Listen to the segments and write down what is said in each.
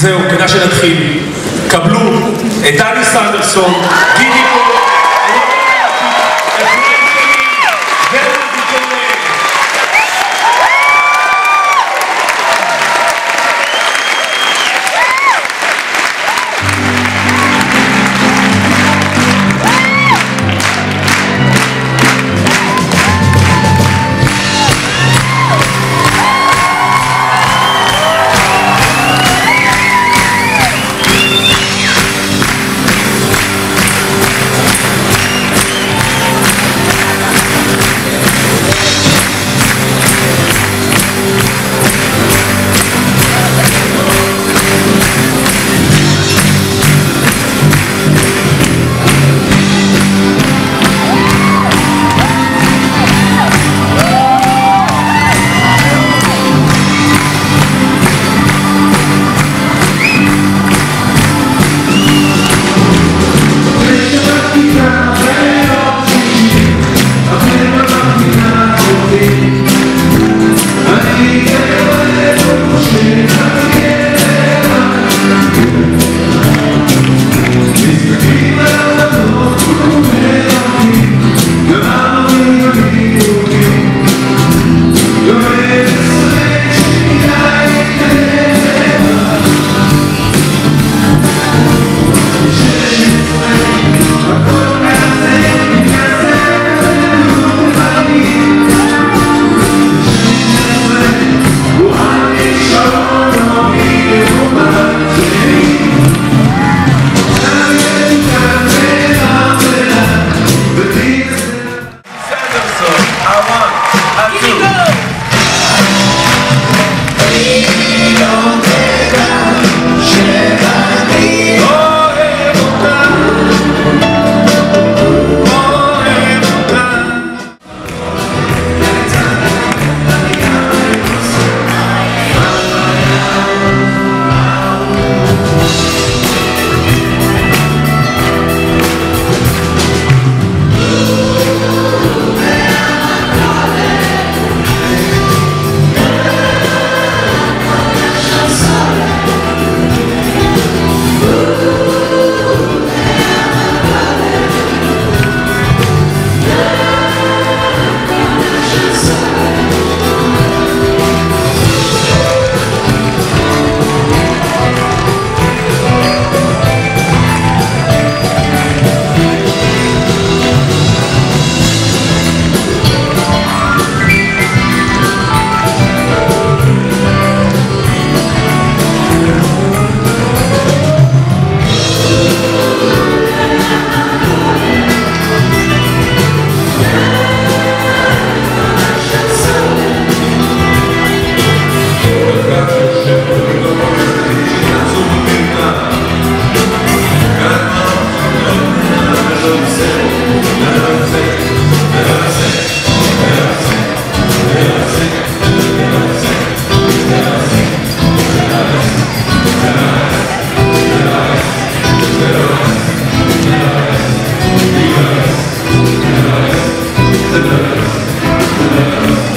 זהו, כדאי שנתחיל. קבלו את דני סנדרסון, גידי Yes.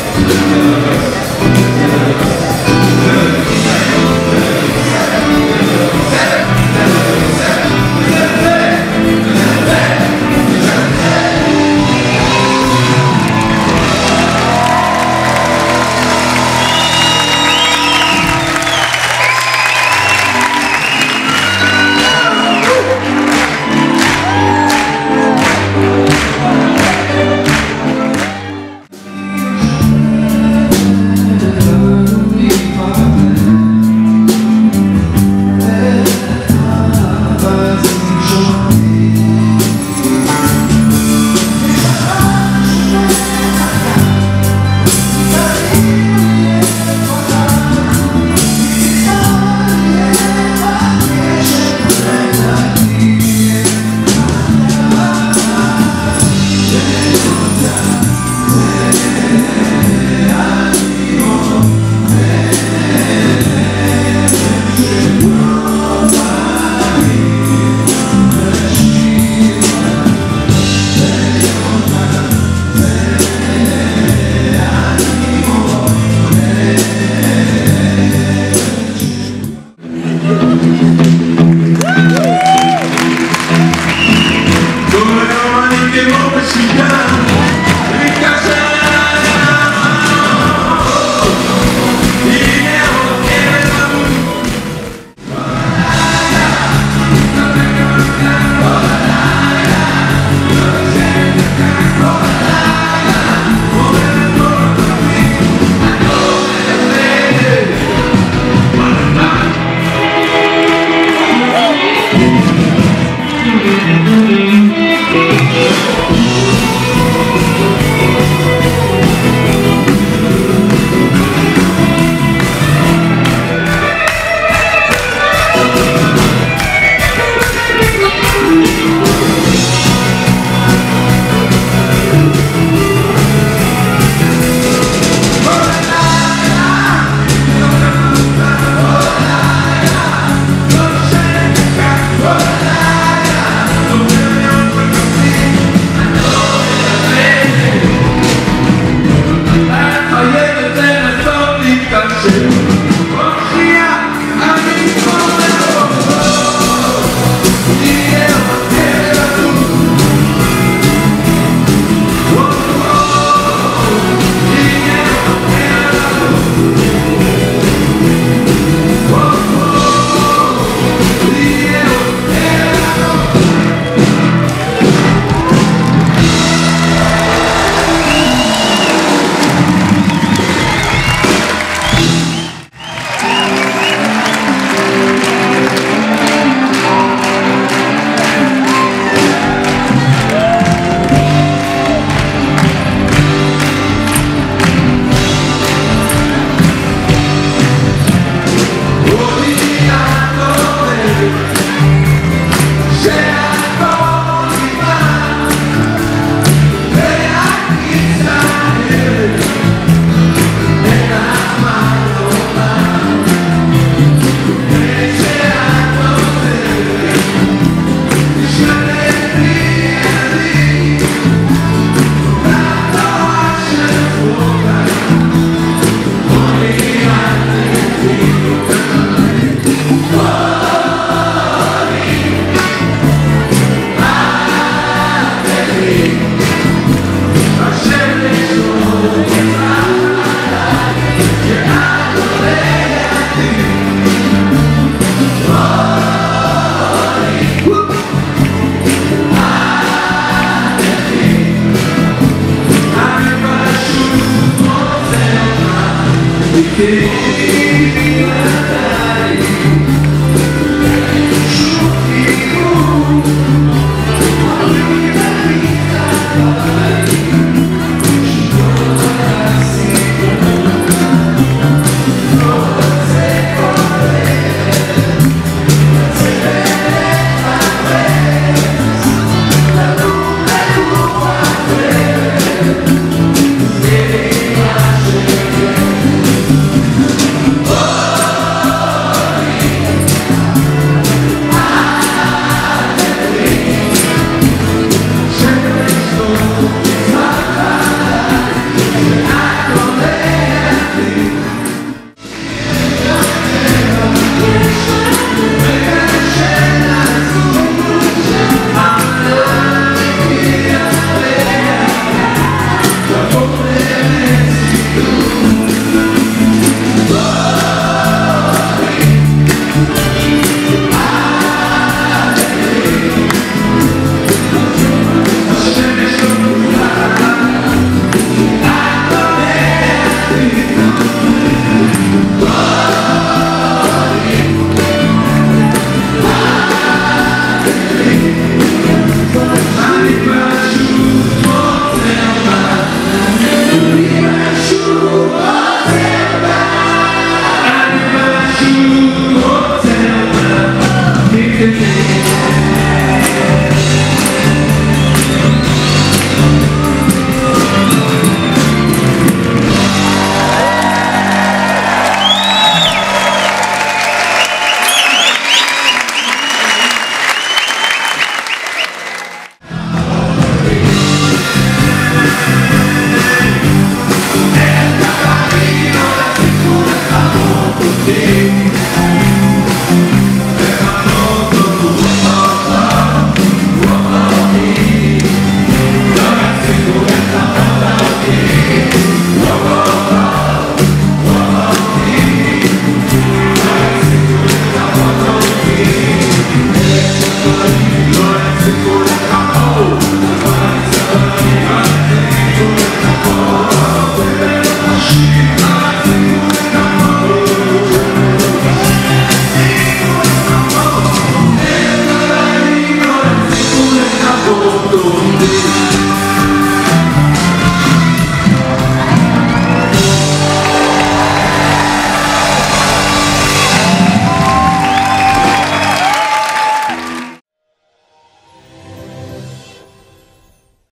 Yeah.